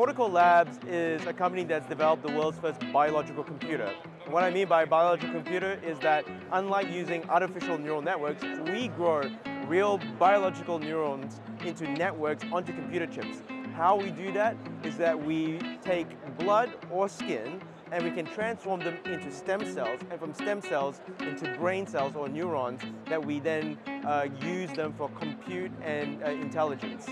Cortical Labs is a company that's developed the world's first biological computer. What I mean by biological computer is that unlike using artificial neural networks, we grow real biological neurons into networks onto computer chips. How we do that is that we take blood or skin and we can transform them into stem cells and from stem cells into brain cells or neurons that we then uh, use them for compute and uh, intelligence.